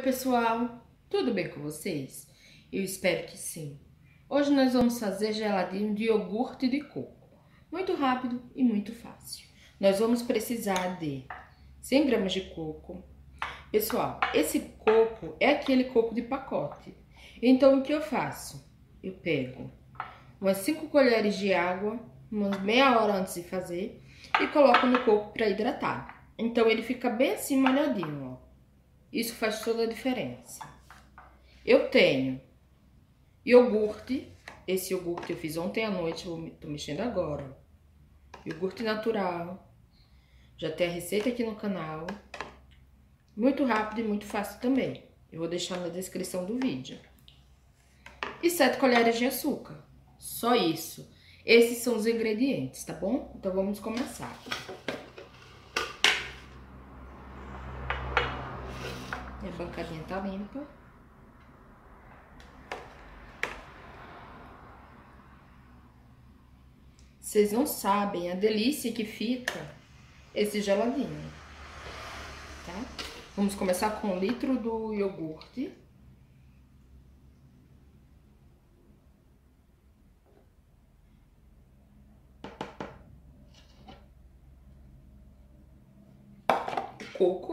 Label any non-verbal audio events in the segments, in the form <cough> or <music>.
pessoal, tudo bem com vocês? Eu espero que sim. Hoje nós vamos fazer geladinho de iogurte de coco. Muito rápido e muito fácil. Nós vamos precisar de 100 gramas de coco. Pessoal, esse coco é aquele coco de pacote. Então, o que eu faço? Eu pego umas 5 colheres de água, umas meia hora antes de fazer, e coloco no coco para hidratar. Então, ele fica bem assim molhadinho, ó. Isso faz toda a diferença. Eu tenho iogurte. Esse iogurte eu fiz ontem à noite, eu tô mexendo agora. Iogurte natural. Já tem a receita aqui no canal. Muito rápido e muito fácil também. Eu vou deixar na descrição do vídeo. E sete colheres de açúcar. Só isso. Esses são os ingredientes, tá bom? Então vamos começar. Minha bancadinha tá limpa. Vocês não sabem a delícia que fica esse geladinho, tá? Vamos começar com um litro do iogurte. Coco.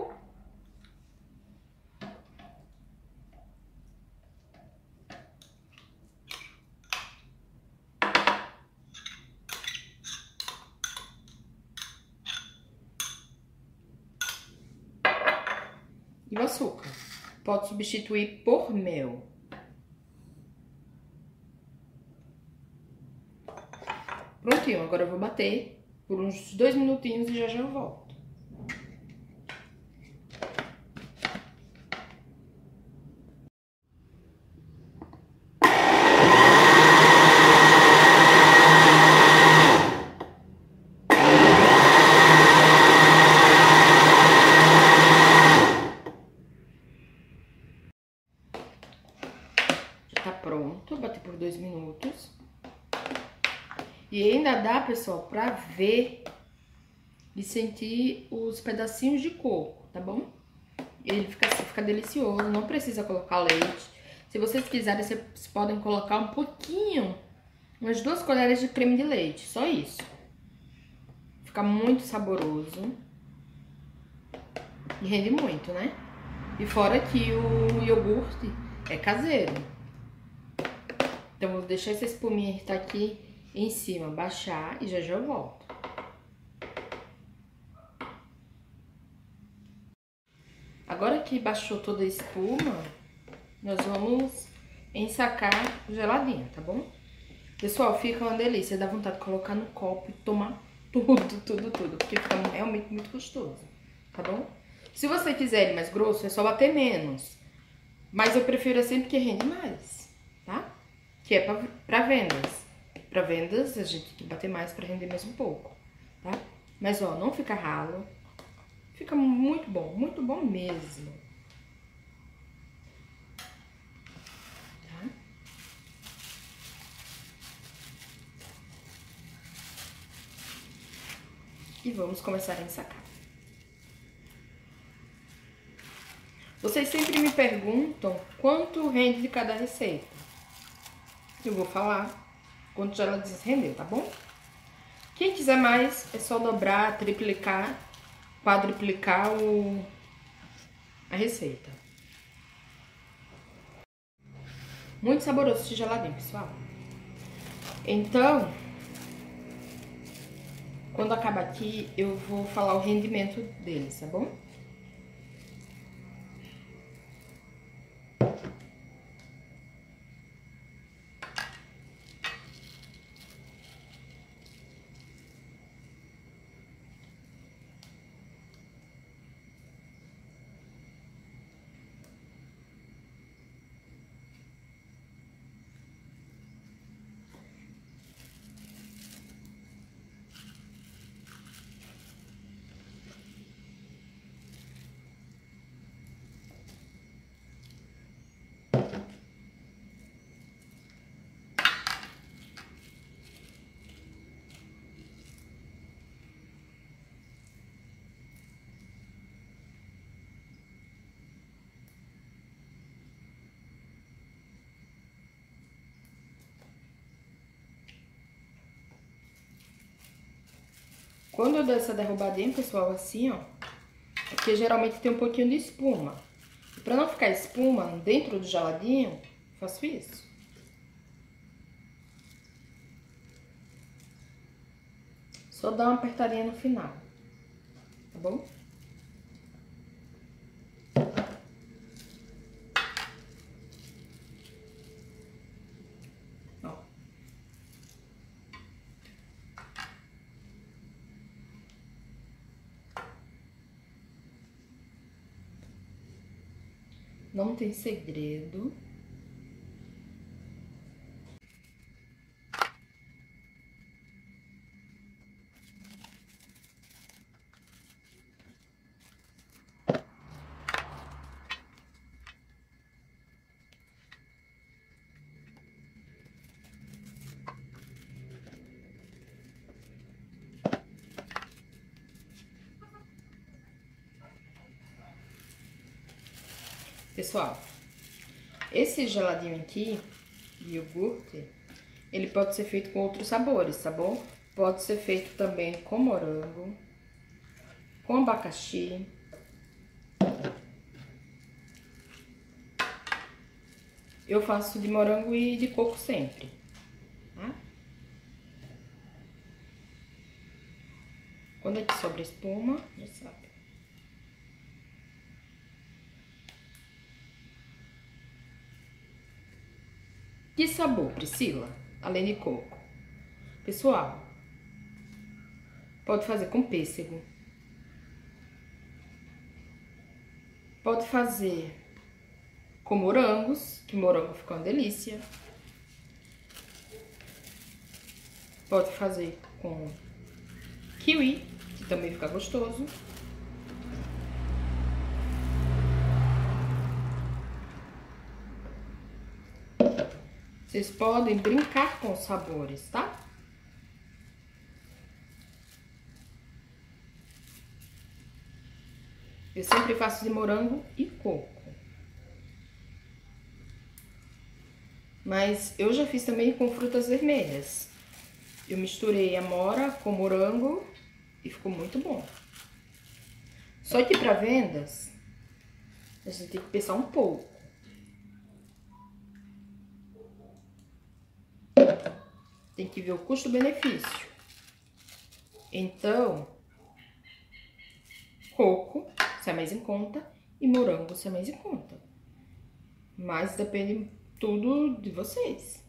E o açúcar. Pode substituir por mel. Prontinho, agora eu vou bater por uns dois minutinhos e já já volto. tá pronto, bater por dois minutos. E ainda dá, pessoal, pra ver e sentir os pedacinhos de coco, tá bom? Ele fica assim, fica delicioso, não precisa colocar leite. Se vocês quiserem, vocês podem colocar um pouquinho, umas duas colheres de creme de leite, só isso. Fica muito saboroso. E rende muito, né? E fora que o iogurte é caseiro. Então, vou deixar essa espuminha que tá aqui em cima, baixar e já já eu volto. Agora que baixou toda a espuma, nós vamos ensacar geladinho, tá bom? Pessoal, fica uma delícia, dá vontade de colocar no copo e tomar <laughs> tudo, tudo, tudo, porque fica realmente muito gostoso, tá bom? Se você quiser mais grosso, é só bater menos, mas eu prefiro sempre que rende mais, tá? que é para vendas. Para vendas, a gente tem que bater mais para render mais um pouco, tá? Mas, ó, não fica ralo. Fica muito bom, muito bom mesmo. Tá? E vamos começar a ensacar. Vocês sempre me perguntam quanto rende de cada receita eu vou falar quanto ela rendeu, tá bom? Quem quiser mais, é só dobrar, triplicar, quadruplicar o, a receita. Muito saboroso esse geladinho, pessoal. Então, quando acabar aqui, eu vou falar o rendimento deles, tá bom? Quando eu dou essa derrubadinha, pessoal, assim, ó, é porque geralmente tem um pouquinho de espuma. E pra não ficar espuma dentro do geladinho, faço isso. Só dá uma apertadinha no final, tá bom? Não tem segredo. Pessoal, esse geladinho aqui, iogurte, ele pode ser feito com outros sabores, tá bom? Pode ser feito também com morango, com abacaxi. Eu faço de morango e de coco sempre, tá? Quando é que sobra espuma, já sabe. Que sabor, Priscila? Além de coco. Pessoal, pode fazer com pêssego. Pode fazer com morangos, que morango fica uma delícia. Pode fazer com kiwi, que também fica gostoso. Vocês podem brincar com os sabores, tá? Eu sempre faço de morango e coco. Mas eu já fiz também com frutas vermelhas. Eu misturei amora com morango e ficou muito bom. Só que para vendas, a gente tem que pensar um pouco. Tem que ver o custo-benefício. Então, coco sai mais em conta e morango sai mais em conta. Mas depende tudo de vocês.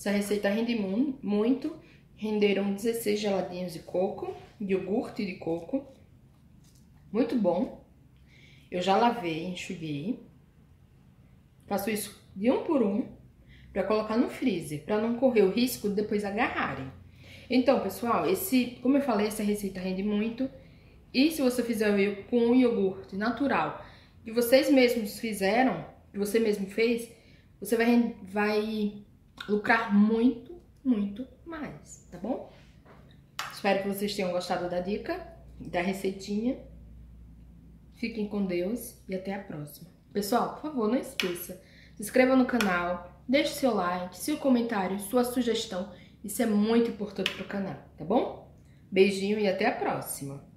Essa receita rende muito. Renderam 16 geladinhos de coco, de iogurte de coco. Muito bom. Eu já lavei, enxuguei. Faço isso de um por um para colocar no freezer, para não correr o risco de depois agarrarem. Então, pessoal, esse, como eu falei, essa receita rende muito. E se você fizer com um iogurte natural que vocês mesmos fizeram, que você mesmo fez, você vai, vai lucrar muito, muito mais, tá bom? Espero que vocês tenham gostado da dica, da receitinha. Fiquem com Deus e até a próxima. Pessoal, por favor, não esqueça, se inscreva no canal, deixe seu like, seu comentário, sua sugestão. Isso é muito importante pro canal, tá bom? Beijinho e até a próxima.